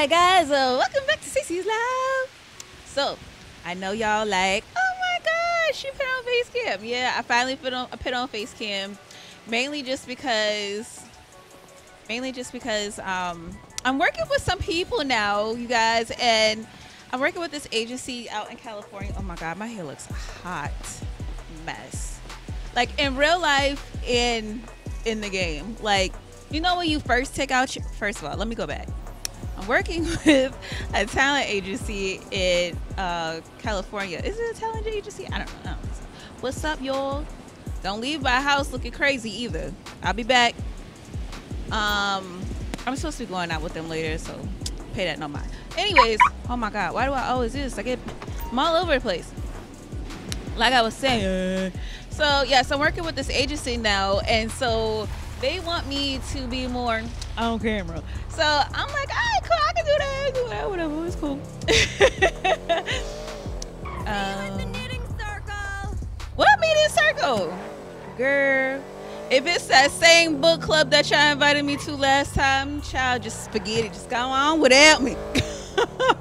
right, guys, uh, welcome back to Cece's Live. So, I know y'all like, oh my gosh, she put on face cam. Yeah, I finally put on I put on face cam, mainly just because, mainly just because um, I'm working with some people now, you guys, and I'm working with this agency out in California. Oh my God, my hair looks hot mess. Like in real life, in in the game, like you know when you first take out. Your, first of all, let me go back. Working with a talent agency in uh, California. Is it a talent agency? I don't know. What's up, y'all? Don't leave my house looking crazy either. I'll be back. Um, I'm supposed to be going out with them later, so pay that no mind. Anyways, oh my god, why do I always do this? I get I'm all over the place. Like I was saying. So yes, I'm working with this agency now, and so they want me to be more on camera. So I'm like, all right, cool, I can do that, do that, whatever, it's cool. um, what meeting circle? Girl, if it's that same book club that y'all invited me to last time, child, just spaghetti, just go on without me.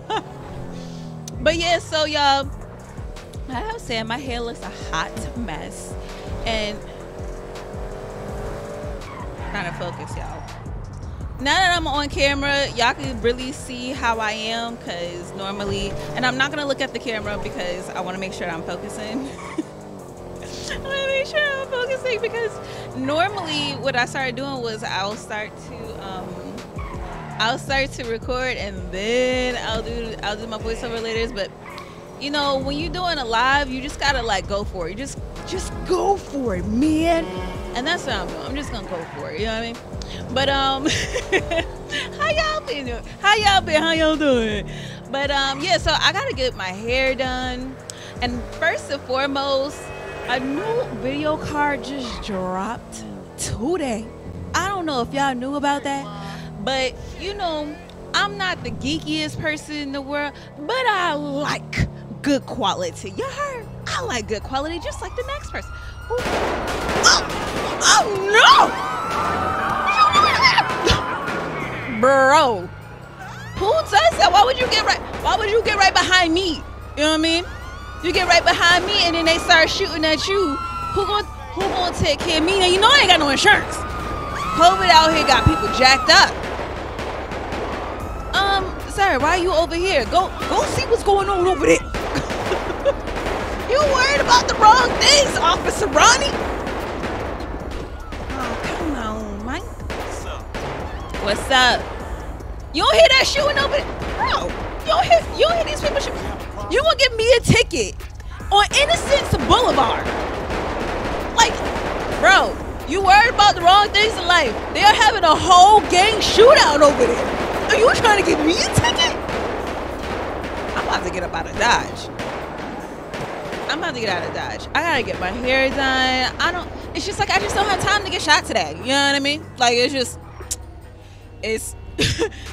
but yeah, so y'all, like I was saying my hair looks a hot mess, and trying to focus, y'all. Now that I'm on camera, y'all can really see how I am, cause normally, and I'm not gonna look at the camera because I want to make sure I'm focusing. I want to make sure I'm focusing because normally what I started doing was I'll start to um, I'll start to record and then I'll do I'll do my voiceover later. But you know when you're doing a live, you just gotta like go for it. You just just go for it, man. And that's what I'm doing. I'm just gonna go for it. You know what I mean? But um, how y'all been? How y'all been? How y'all doing? But um, yeah. So I gotta get my hair done, and first and foremost a new video card just dropped today. I don't know if y'all knew about that, but you know, I'm not the geekiest person in the world, but I like good quality. You heard? I like good quality just like the next person. Oh, oh no! Bro. Who does that? Why would you get right? Why would you get right behind me? You know what I mean? You get right behind me and then they start shooting at you. Who gonna who gonna take care of me? Now you know I ain't got no insurance. COVID out here got people jacked up. Um, sir, why are you over here? Go go see what's going on over there. You worried about the wrong things, Officer Ronnie. Oh, come on, Mike. What's up? What's up? You don't hear that shooting over there? Bro, you don't hear you don't hear these people shooting. You gonna give me a ticket on Innocence Boulevard? Like, bro, you worried about the wrong things in life. They're having a whole gang shootout over there. Are you trying to give me a ticket? I'm about to get up out of Dodge. I'm about to get out of Dodge. I gotta get my hair done. I don't. It's just like I just don't have time to get shot today. You know what I mean? Like it's just, it's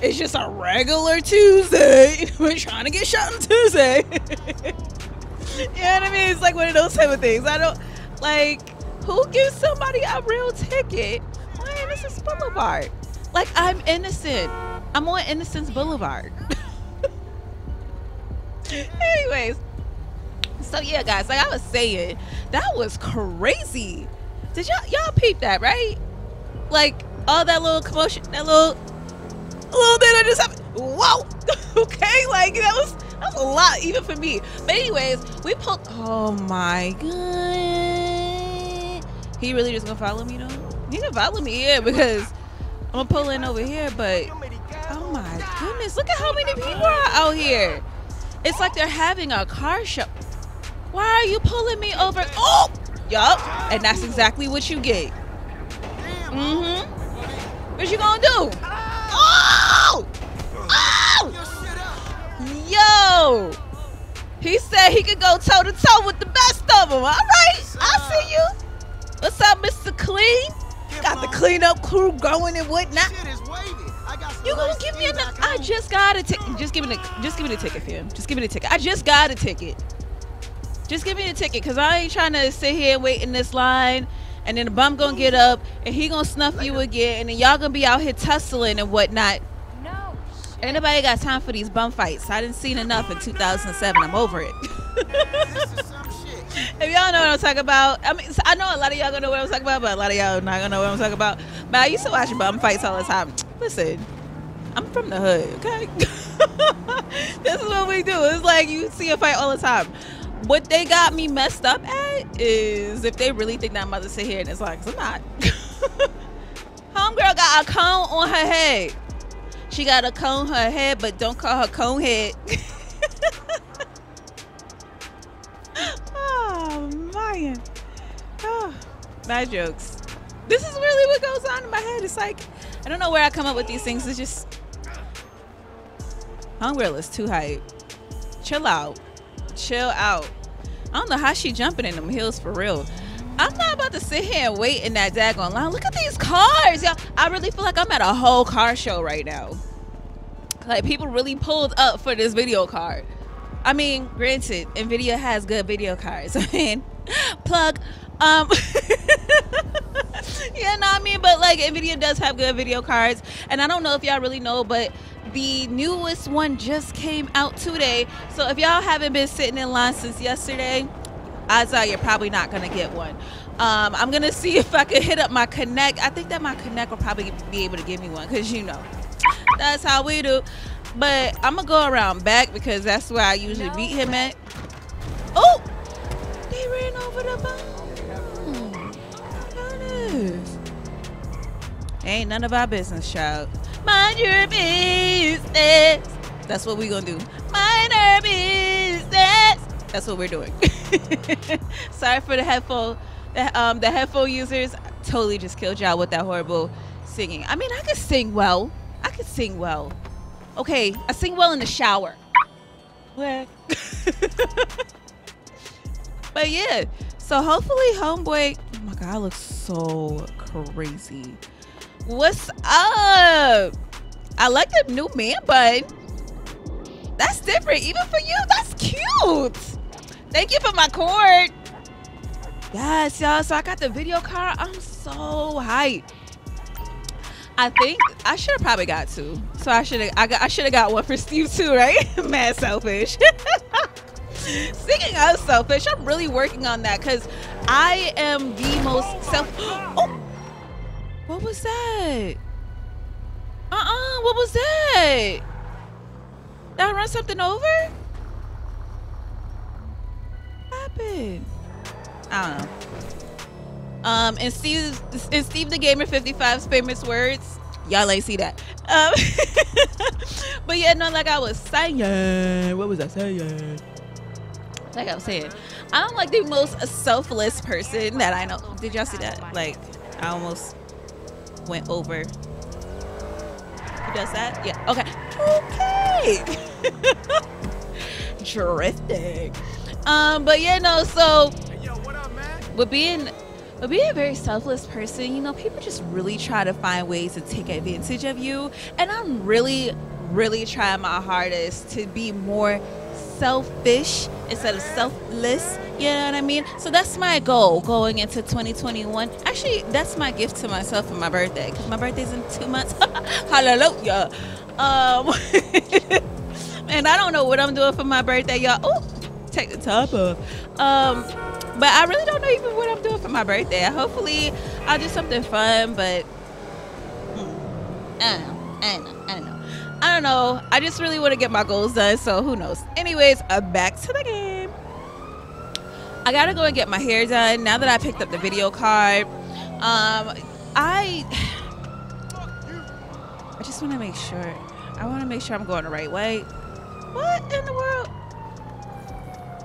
it's just a regular Tuesday. We're trying to get shot on Tuesday. you know what I mean? It's like one of those type of things. I don't like who gives somebody a real ticket on Innocence Boulevard. Like I'm innocent. I'm on Innocence Boulevard. Anyways, so yeah, guys, like I was saying, that was crazy. Did y'all y'all peep that, right? Like all that little commotion, that little little bit I just happened. Whoa. okay, like that was that was a lot even for me. But anyways, we pulled. Oh my god. He really just gonna follow me though? He can follow me, yeah, because I'm gonna pull in over here. But oh my goodness, look at how many people are out here. It's like they're having a car show. Why are you pulling me over? Oh, yup. And that's exactly what you get. Mm-hmm. What you gonna do? Oh! Oh! Yo! He said he could go toe to toe with the best of them. All right, I see you. What's up, Mr. Clean? Got the cleanup crew going and whatnot. You gonna give me a? I just got a ticket. Just give me the. Just give me the ticket, fam. Just give me the ticket. I just got a ticket. Just give me the ticket, cause I ain't trying to sit here and wait in this line and then the bum gonna get up and he gonna snuff you again and then y'all gonna be out here tussling and whatnot. No, Anybody got time for these bum fights? I didn't seen enough in 2007. I'm over it. if y'all know what I'm talking about, I mean, I know a lot of y'all gonna know what I'm talking about, but a lot of y'all not gonna know what I'm talking about. But I used to watch bum fights all the time. Listen, I'm from the hood, okay? this is what we do. It's like you see a fight all the time. What they got me messed up at is if they really think that I'm about to sit here and it's like, I'm not. Homegirl got a cone on her head. She got a cone her head, but don't call her cone head. oh man. Oh, bad jokes. This is really what goes on in my head. It's like I don't know where I come up with these things. It's just Homegirl is too hype. Chill out. Chill out. I don't know how she jumping in them hills for real. I'm not about to sit here and wait in that daggone line. Look at these cars, y'all. I really feel like I'm at a whole car show right now. Like people really pulled up for this video card. I mean, granted, Nvidia has good video cards. I mean, plug. Um, yeah, no, I mean, but like Nvidia does have good video cards, and I don't know if y'all really know, but the newest one just came out today. So if y'all haven't been sitting in line since yesterday, odds are you're probably not gonna get one. Um, I'm gonna see if I can hit up my Connect. I think that my Connect will probably be able to give me one because you know that's how we do. But I'm gonna go around back because that's where I usually meet him at. Oh, they ran over the bone. Ain't none of our business, child. Mind your business. That's what we're gonna do. Mind our business. That's what we're doing. Sorry for the headphone. The, um, the headphone users totally just killed y'all with that horrible singing. I mean, I could sing well. I could sing well. Okay, I sing well in the shower. but yeah, so hopefully, homeboy. Oh my god, I look so crazy. What's up? I like the new man bun. That's different, even for you. That's cute. Thank you for my cord. Yes, y'all. So I got the video card. I'm so hyped. I think I should have probably got two. So I should have I got I should have got one for Steve too, right? Mad selfish. Speaking of selfish, I'm really working on that because I am the most self. Oh, what was that? Uh-uh, what was that? Did I run something over? What happened? I don't know. Um, and Steve, and Steve the Gamer 55's famous words. Y'all ain't see that. Um, but yeah, no, like I was saying, what was I saying? Like I was saying, I'm like the most selfless person that I know. Did y'all see that? Like, I almost went over. Who does that? Yeah. Okay. Okay. Drifting. Um, but yeah, no. So, hey, yo, up, with being but being a very selfless person, you know, people just really try to find ways to take advantage of you. And I'm really, really trying my hardest to be more selfish instead of selfless. You know what I mean? So that's my goal going into 2021. Actually, that's my gift to myself for my birthday because my birthday's in two months. Hallelujah. Um, and I don't know what I'm doing for my birthday, y'all. Oh, take the top off. Um, but I really don't know even what I'm doing for my birthday. Hopefully, I'll do something fun, but hmm, I don't know. I don't know. I don't know. I don't know. I just really want to get my goals done, so who knows? Anyways, uh, back to the game. I gotta go and get my hair done now that I picked up the video card. Um, I I just want to make sure. I want to make sure I'm going the right way. What in the world?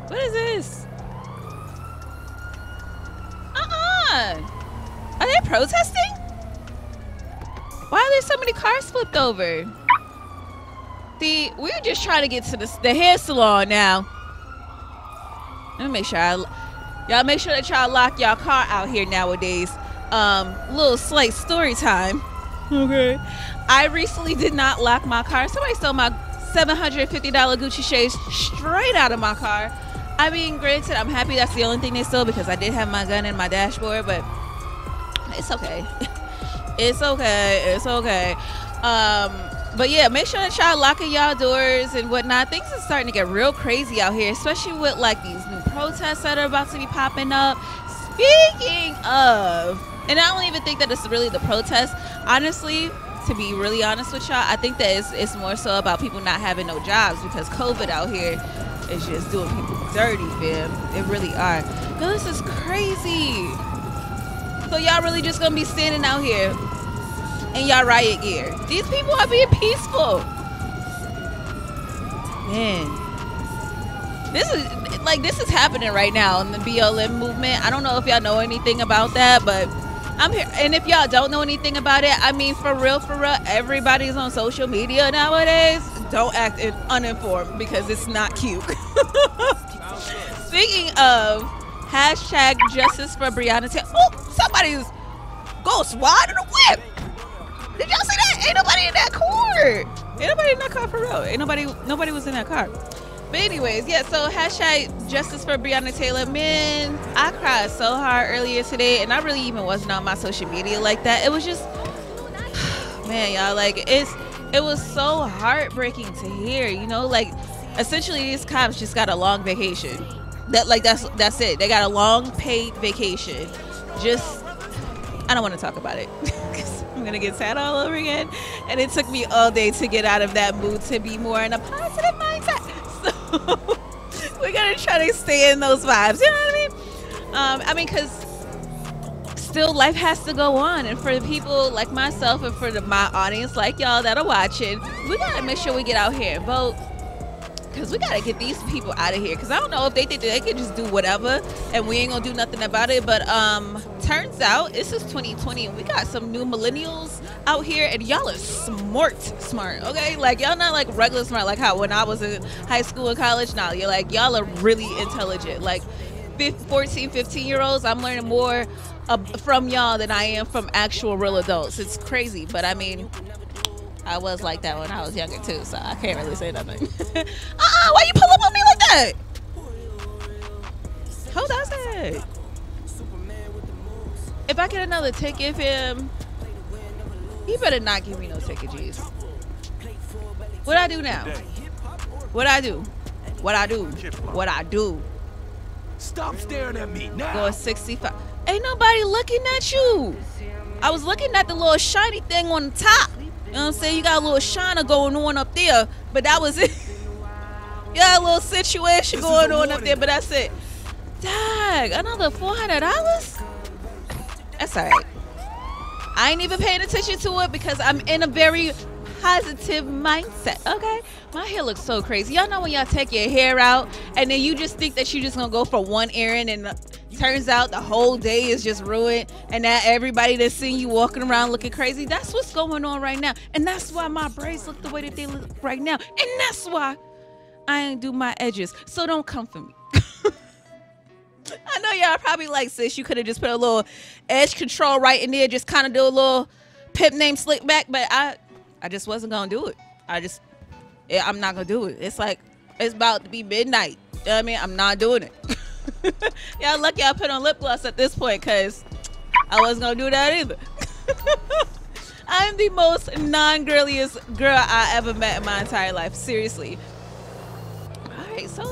What is this? Uh-uh. Are they protesting? Why are there so many cars flipped over? The we're just trying to get to the, the hair salon now. Let me make sure I y'all make sure that y'all lock y'all car out here nowadays. Um, little slight story time. Okay. I recently did not lock my car. Somebody stole my $750 Gucci shades straight out of my car. I mean, granted, I'm happy that's the only thing they stole because I did have my gun in my dashboard, but it's okay. it's okay. It's okay. Um, but yeah, make sure that y'all locking y'all doors and whatnot. Things are starting to get real crazy out here, especially with like these new protests that are about to be popping up. Speaking of, and I don't even think that it's really the protest. Honestly, to be really honest with y'all, I think that it's, it's more so about people not having no jobs because COVID out here is just doing people dirty, fam. It really are. Yo, this is crazy. So y'all really just gonna be standing out here in y'all riot gear. These people are being peaceful. Man. This is like this is happening right now in the BLM movement. I don't know if y'all know anything about that, but I'm here. And if y'all don't know anything about it, I mean, for real, for real, everybody's on social media nowadays. Don't act uninformed because it's not cute. Speaking of hashtag justice for Breonna Taylor, oh, somebody's ghost wide in a whip. Did y'all see that? Ain't nobody in that car. Ain't nobody in that car for real. Ain't nobody. Nobody was in that car. But anyways, yeah. So hashtag justice for Breonna Taylor. Man, I cried so hard earlier today, and I really even wasn't on my social media like that. It was just, man, y'all. Like it's. It was so heartbreaking to hear. You know, like essentially these cops just got a long vacation. That like that's that's it. They got a long paid vacation. Just I don't want to talk about it. I'm gonna get sad all over again. And it took me all day to get out of that mood to be more in a positive mindset. So we're gonna try to stay in those vibes. You know what I mean? Um, I mean, cause still life has to go on, and for the people like myself and for the, my audience like y'all that are watching, we gotta make sure we get out here vote because we gotta get these people out of here. Because I don't know if they think they can just do whatever and we ain't gonna do nothing about it. But um, turns out this is 2020 and we got some new millennials out here, and y'all are smart, smart. Okay, like y'all not like regular smart, like how when I was in high school and college. Now you're like y'all are really intelligent. Like 14, 15 year olds, I'm learning more uh, from y'all than I am from actual real adults. It's crazy, but I mean, I was like that when I was younger too, so I can't really say nothing. uh-uh, why you pull up on me like that? Hold on a sec. If I get another ticket, him, he better not give me no ticket, G's. What I do now? What I do? What I do? What I do? Stop staring at me now. Going 65. Ain't nobody looking at you. I was looking at the little shiny thing on the top. You know what I'm saying? You got a little shiner going on up there, but that was it. you got a little situation This going on up there, but that's it. Dag, another four hundred dollars? That's all right. I ain't even paying attention to it because I'm in a very positive mindset. Okay, my hair looks so crazy. Y'all know when y'all take your hair out and then you just think that you're just gonna go for one errand and turns out the whole day is just ruined and now everybody that's seeing you walking around looking crazy. That's what's going on right now, and that's why my braids look the way that they look right now, and that's why I ain't do my edges. So don't come for me. I know y'all probably like, sis, you could have just put a little edge control right in there, just kind of do a little pimp name slick back, but I, I just wasn't gonna do it. I just, yeah, I'm not gonna do it. It's like it's about to be midnight. You know what I mean, I'm not doing it. y'all lucky I put on lip gloss at this point, cause I wasn't gonna do that either. I'm the most non-girliest girl I ever met in my entire life. Seriously. All right, so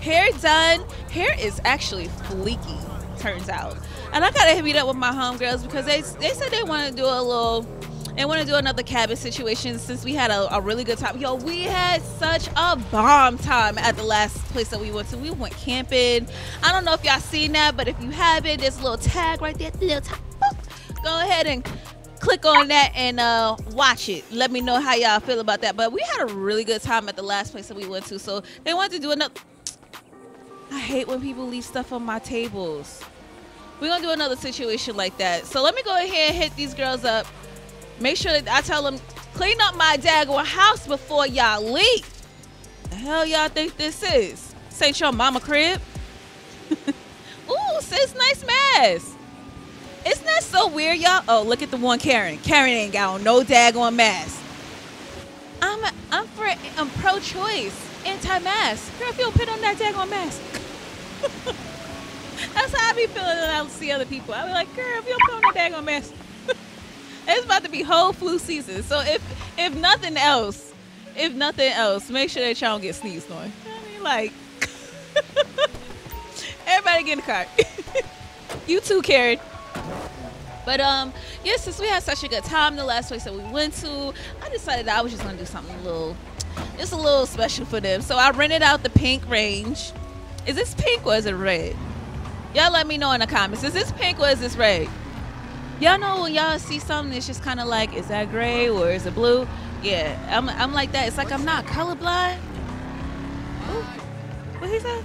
hair done. Hair is actually fleeky, turns out. And I gotta hit me up with my homegirls because they they said they want to do a little, they want to do another cabin situation since we had a, a really good time. Yo, we had such a bomb time at the last place that we went to. We went camping. I don't know if y'all seen that, but if you haven't, there's a little tag right there, the little. Go ahead and click on that and uh, watch it. Let me know how y'all feel about that. But we had a really good time at the last place that we went to. So they wanted to do another. I hate when people leave stuff on my tables. We're gonna do another situation like that. So let me go ahead and hit these girls up. Make sure that I tell them clean up my daggone house before y'all leave. The hell y'all think this is? This ain't your mama crib. Ooh, sis, nice mask. Isn't that so weird, y'all? Oh, look at the one Karen. Karen ain't got on no daggone mask. I'm a, I'm for I'm pro-choice, anti-mask. Girl, if you don't put on that daggone mask. That's how I be feeling when I see other people. I be like, girl, if you don't put on that daggone mask. It's about to be whole flu season. So if if nothing else, if nothing else, make sure that y'all don't get sneezed on. I mean, like, everybody get in the car. you too, Karen. But um, yeah, since we had such a good time the last place that we went to, I decided that I was just gonna do something a little, just a little special for them. So I rented out the pink range. Is this pink or is it red? Y'all let me know in the comments. Is this pink or is this red? Y'all know when y'all see something, it's just kind of like, is that gray or is it blue? Yeah, I'm, I'm like that. It's like I'm not colorblind. What he said?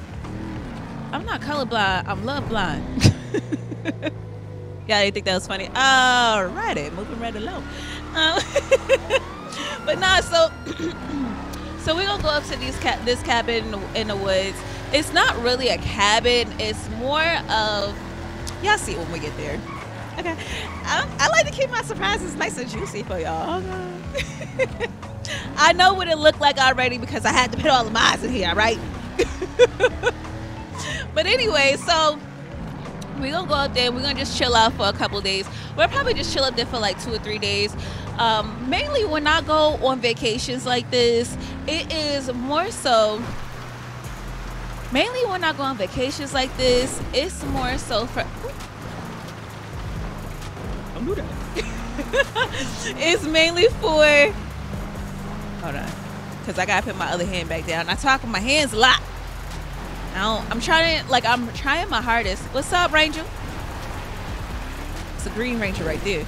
I'm not colorblind. I'm love blind. Didn't think that was funny. Alrighty, moving right along. Um, but nah, so so we're gonna go up to these ca- this cabin in the, in the woods. It's not really a cabin. It's more of y'all see it when we get there. Okay, I, I like to keep my surprises nice and juicy for y'all. Okay. I know what it looked like already because I had to put all the eyes in here, right? but anyway, so we're gonna go up there we're gonna just chill out for a couple days we'll probably just chill up there for like two or three days um, mainly when i go on vacations like this it is more so mainly when i go on vacations like this it's more so for do that. it's mainly for hold on because i gotta put my other hand back down i talk with my hands a lot I don't, I'm trying to like I'm trying my hardest. What's up, Ranger? It's a green ranger right there.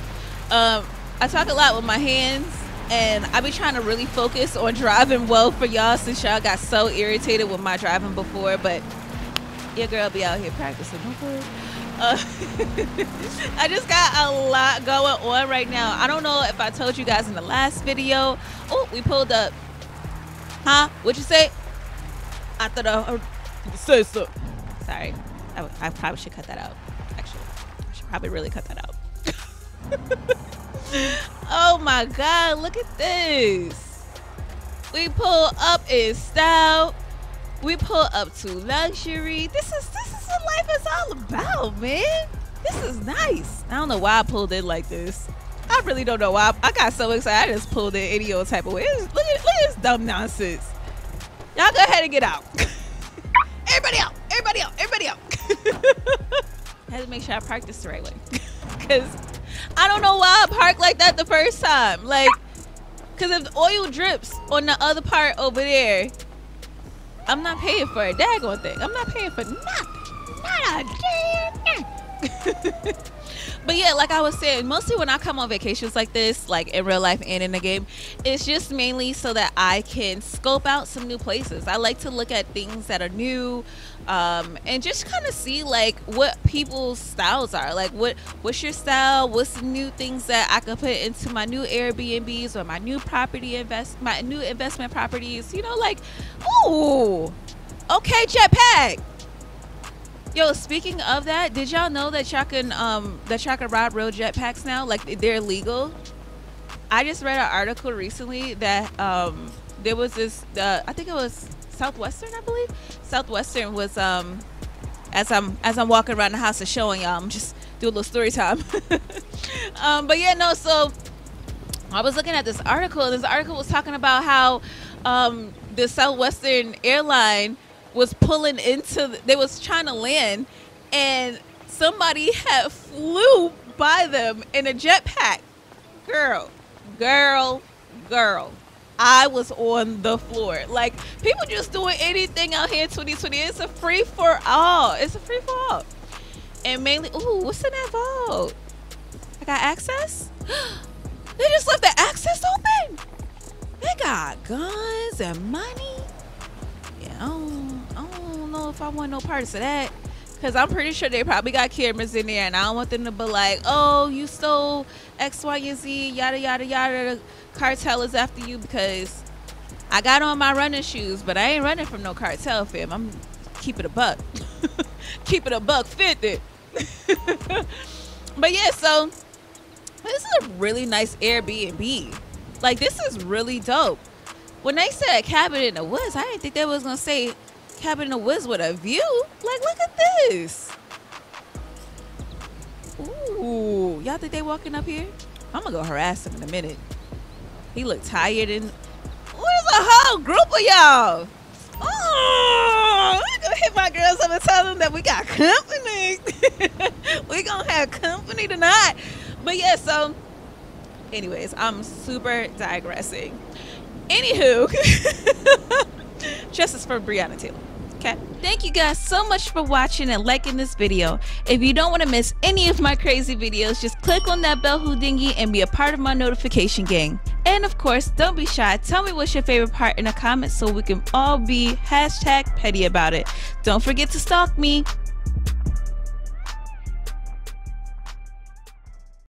Um, I talk a lot with my hands, and I be trying to really focus on driving well for y'all since y'all got so irritated with my driving before. But your girl be out here practicing. Don't worry. Uh, I just got a lot going on right now. I don't know if I told you guys in the last video. Oh, we pulled up. Huh? What'd you say? I thought I say so. Sorry. I, I probably should cut that out. Actually, I should probably really cut that out. oh my God, look at this. We pull up in style. We pull up to luxury. This is this is what life is all about, man. This is nice. I don't know why I pulled it like this. I really don't know why. I got so excited. I just pulled it any old type of way. It's- look at look at this dumb nonsense. Y'all go ahead and get out. everybody out. Everybody out. Everybody out. I had to make sure I parked this the right way. Cause I don't know why I parked like that the first time. Like, cause if the oil drips on the other part over there, I'm not paying for a daggone thing. I'm not paying for nothing. Not. But yeah, like I was saying, mostly when I come on vacations like this, like in real life and in the game, it's just mainly so that I can scope out some new places. I like to look at things that are new, um, and just kind of see like what people's styles are. Like what what's your style? What's the new things that I can put into my new Airbnbs or my new property invest my new investment properties? You know, like, ooh, okay, jetpack. Yo, speaking of that, did y'all know that y'all can um that y'all can ride real jetpacks now? Like they're legal. I just read an article recently that um there was this uh, I think it was Southwestern, I believe. Southwestern was um as I'm as I'm walking around the house and showing y'all, I'm just do a little story time. um, but yeah, no, so I was looking at this article, this article was talking about how um, the Southwestern airline was pulling into, they was trying to land, and somebody had flew by them in a jetpack. Girl, girl, girl. I was on the floor. Like people just doing anything out here in 2020. It's a free for all. It's a free for all. And mainly, ooh, what's in that vault? I got access. They just left the access open. They got guns and money. Yeah, don't, know if I want no parts of that. Cause I'm pretty sure they probably got cameras in there, and I don't want them to be like, "Oh, you stole X, Y, and Z, yada yada yada." The cartel is after you because I got on my running shoes, but I ain't running from no cartel, fam. I'm keep it a buck, keep it a buck fifty. but yeah, so this is a really nice Airbnb. Like this is really dope. When they said cabin in the woods, I didn't think they was gonna say cabin in the woods with a view. Like, look at this. Ooh, y'all think they walking up here? I'm gonna go harass him in a minute. He looked tired and where's a whole group of y'all? Oh, I'm gonna hit my girls up and tell them that we got company. we gonna have company tonight. But yeah, so anyways, I'm super digressing. Anywho, justice for Breonna Taylor. Okay. Thank you guys so much for watching and liking this video. If you don't want to miss any of my crazy videos, just click on that bell houdingy and be a part of my notification gang. And of course, don't be shy. Tell me what's your favorite part in the comments so we can all be hashtag petty about it. Don't forget to stalk me.